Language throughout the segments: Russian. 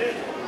Amen.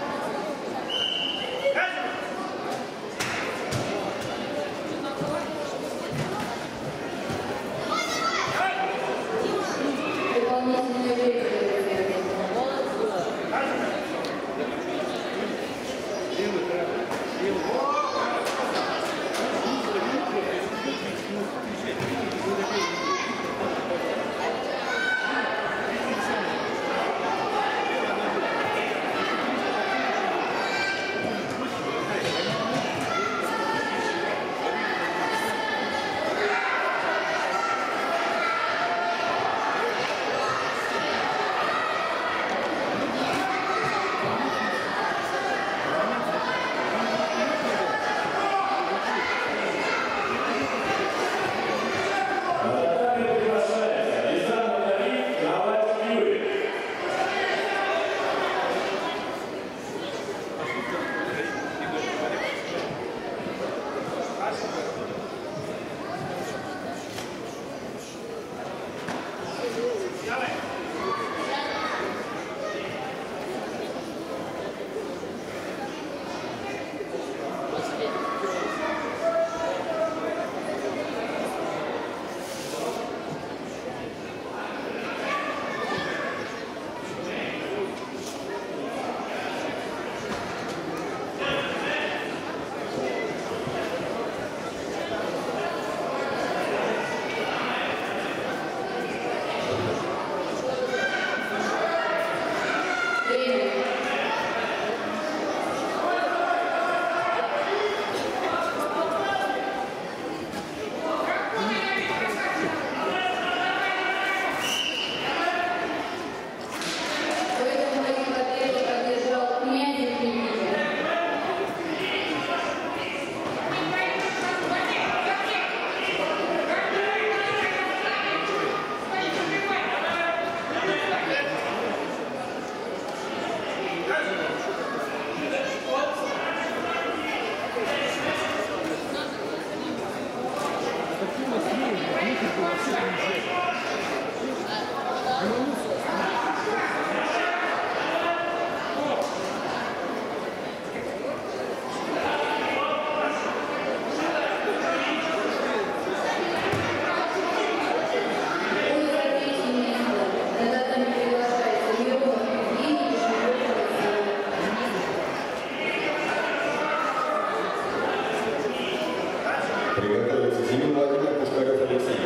Приготовиться Зимин Владимир, Пушкарев Алексей.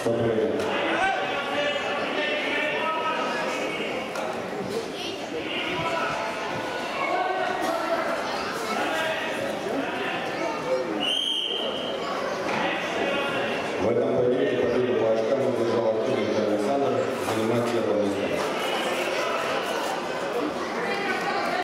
Стоп В этом поединке